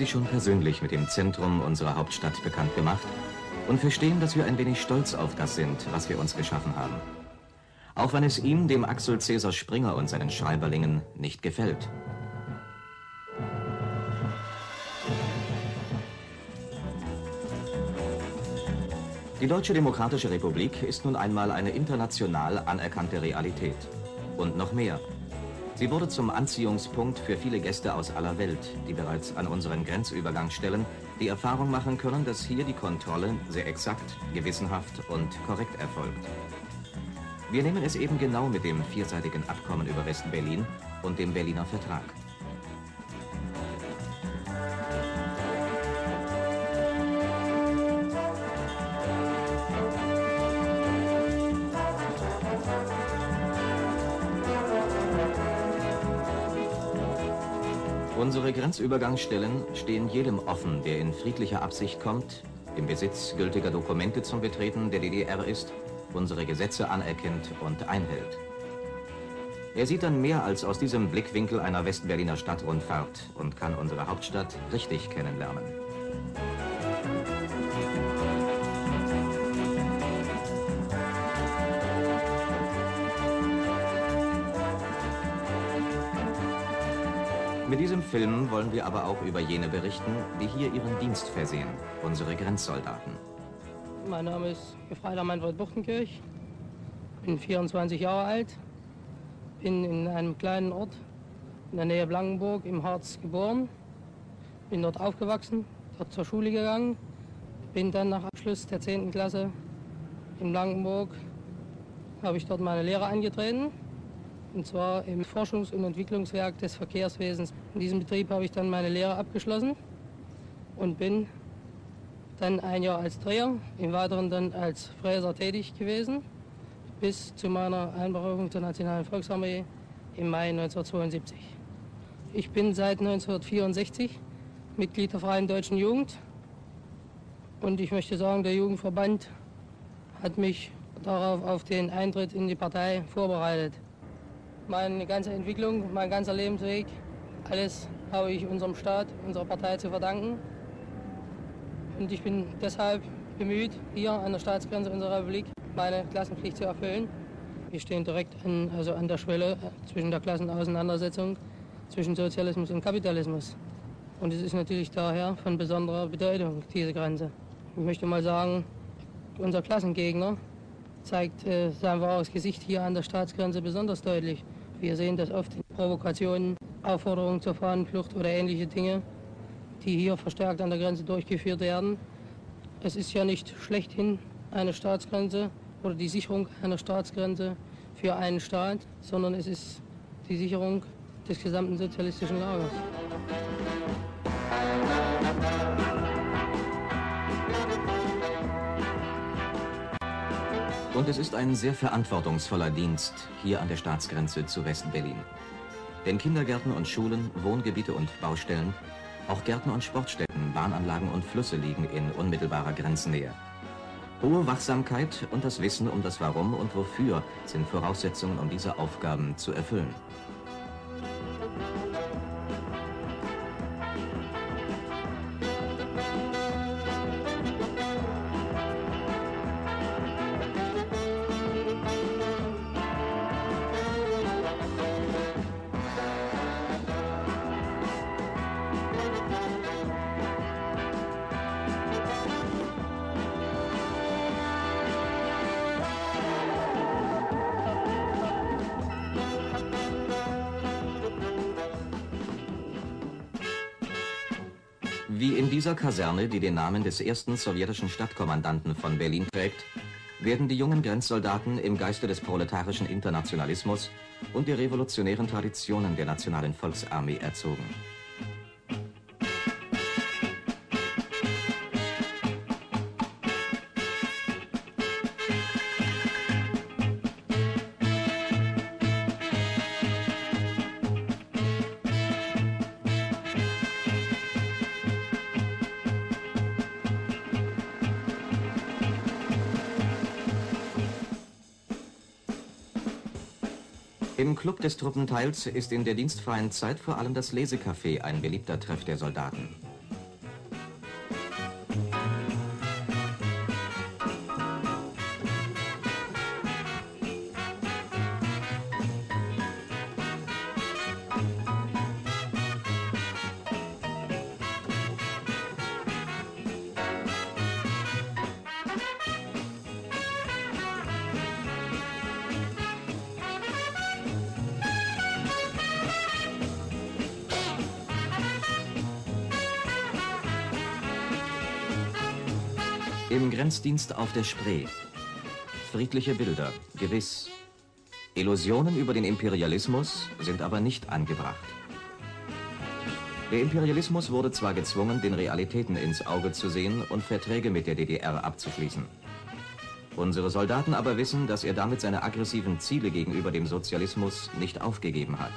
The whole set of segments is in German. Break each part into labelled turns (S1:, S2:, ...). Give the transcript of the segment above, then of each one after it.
S1: sich schon persönlich mit dem Zentrum unserer Hauptstadt bekannt gemacht und verstehen, dass wir ein wenig stolz auf das sind, was wir uns geschaffen haben. Auch wenn es ihm, dem Axel Cäsar Springer und seinen Schreiberlingen, nicht gefällt. Die Deutsche Demokratische Republik ist nun einmal eine international anerkannte Realität. Und noch mehr. Sie wurde zum Anziehungspunkt für viele Gäste aus aller Welt, die bereits an unseren Grenzübergangsstellen die Erfahrung machen können, dass hier die Kontrolle sehr exakt, gewissenhaft und korrekt erfolgt. Wir nehmen es eben genau mit dem vierseitigen Abkommen über West-Berlin und dem Berliner Vertrag. Unsere Grenzübergangsstellen stehen jedem offen, der in friedlicher Absicht kommt, im Besitz gültiger Dokumente zum Betreten der DDR ist, unsere Gesetze anerkennt und einhält. Er sieht dann mehr als aus diesem Blickwinkel einer Westberliner Stadtrundfahrt und kann unsere Hauptstadt richtig kennenlernen. Mit diesem Film wollen wir aber auch über jene berichten, die hier ihren Dienst versehen, unsere Grenzsoldaten.
S2: Mein Name ist Gefreiter Manfred Buchtenkirch, bin 24 Jahre alt, bin in einem kleinen Ort in der Nähe Blankenburg im Harz geboren, bin dort aufgewachsen, dort zur Schule gegangen, bin dann nach Abschluss der 10. Klasse in Blankenburg, habe ich dort meine Lehre angetreten und zwar im Forschungs- und Entwicklungswerk des Verkehrswesens. In diesem Betrieb habe ich dann meine Lehre abgeschlossen und bin dann ein Jahr als Dreher, im Weiteren dann als Fräser tätig gewesen, bis zu meiner Einberufung zur Nationalen Volksarmee im Mai 1972. Ich bin seit 1964 Mitglied der Freien Deutschen Jugend und ich möchte sagen, der Jugendverband hat mich darauf auf den Eintritt in die Partei vorbereitet. Meine ganze Entwicklung, mein ganzer Lebensweg, alles habe ich unserem Staat, unserer Partei zu verdanken. Und ich bin deshalb bemüht, hier an der Staatsgrenze unserer Republik meine Klassenpflicht zu erfüllen. Wir stehen direkt an, also an der Schwelle zwischen der Klassenauseinandersetzung zwischen Sozialismus und Kapitalismus. Und es ist natürlich daher von besonderer Bedeutung, diese Grenze. Ich möchte mal sagen, unser Klassengegner zeigt äh, sein wahres Gesicht hier an der Staatsgrenze besonders deutlich. Wir sehen das oft in Provokationen, Aufforderungen zur Fahnenflucht oder ähnliche Dinge, die hier verstärkt an der Grenze durchgeführt werden. Es ist ja nicht schlechthin eine Staatsgrenze oder die Sicherung einer Staatsgrenze für einen Staat, sondern es ist die Sicherung des gesamten sozialistischen Lagers.
S1: Und es ist ein sehr verantwortungsvoller Dienst hier an der Staatsgrenze zu West-Berlin. Denn Kindergärten und Schulen, Wohngebiete und Baustellen, auch Gärten und Sportstätten, Bahnanlagen und Flüsse liegen in unmittelbarer Grenznähe. Hohe Wachsamkeit und das Wissen um das Warum und Wofür sind Voraussetzungen, um diese Aufgaben zu erfüllen. Kaserne, die den Namen des ersten sowjetischen Stadtkommandanten von Berlin trägt, werden die jungen Grenzsoldaten im Geiste des proletarischen Internationalismus und der revolutionären Traditionen der Nationalen Volksarmee erzogen. Des Truppenteils ist in der dienstfreien Zeit vor allem das Lesecafé ein beliebter Treff der Soldaten. Im Grenzdienst auf der Spree. Friedliche Bilder, gewiss. Illusionen über den Imperialismus sind aber nicht angebracht. Der Imperialismus wurde zwar gezwungen, den Realitäten ins Auge zu sehen und Verträge mit der DDR abzuschließen. Unsere Soldaten aber wissen, dass er damit seine aggressiven Ziele gegenüber dem Sozialismus nicht aufgegeben hat.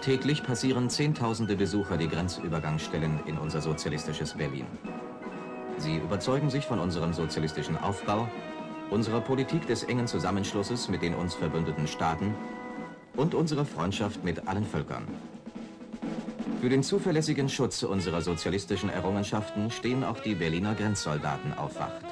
S1: Tagtäglich passieren Zehntausende Besucher die Grenzübergangsstellen in unser sozialistisches Berlin. Sie überzeugen sich von unserem sozialistischen Aufbau, unserer Politik des engen Zusammenschlusses mit den uns verbündeten Staaten und unserer Freundschaft mit allen Völkern. Für den zuverlässigen Schutz unserer sozialistischen Errungenschaften stehen auch die Berliner Grenzsoldaten auf Wacht.